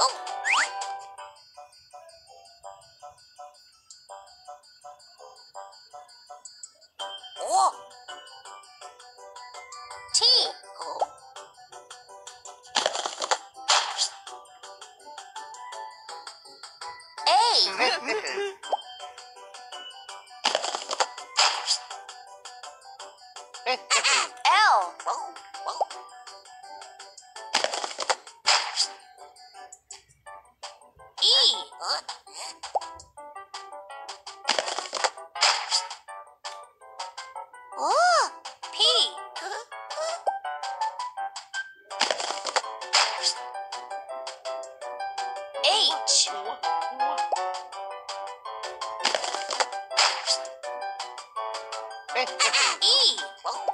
L. T. A. Oh.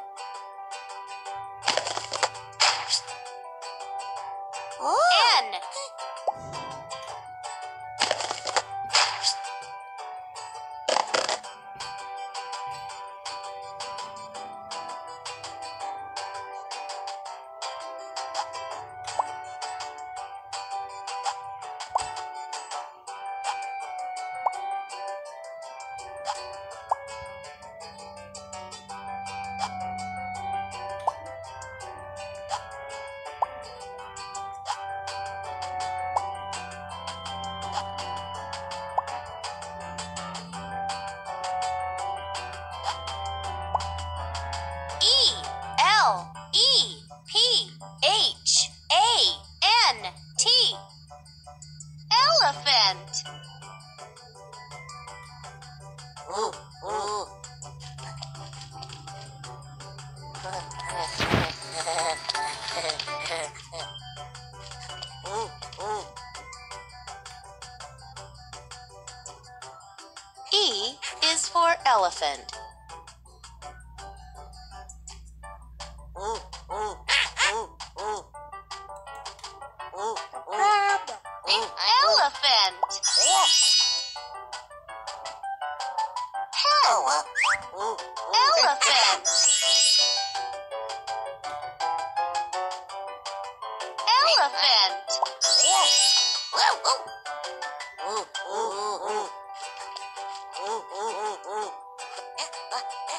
for elephant. Crab. Elephant. Pet. Elephant. Elephant. Hey.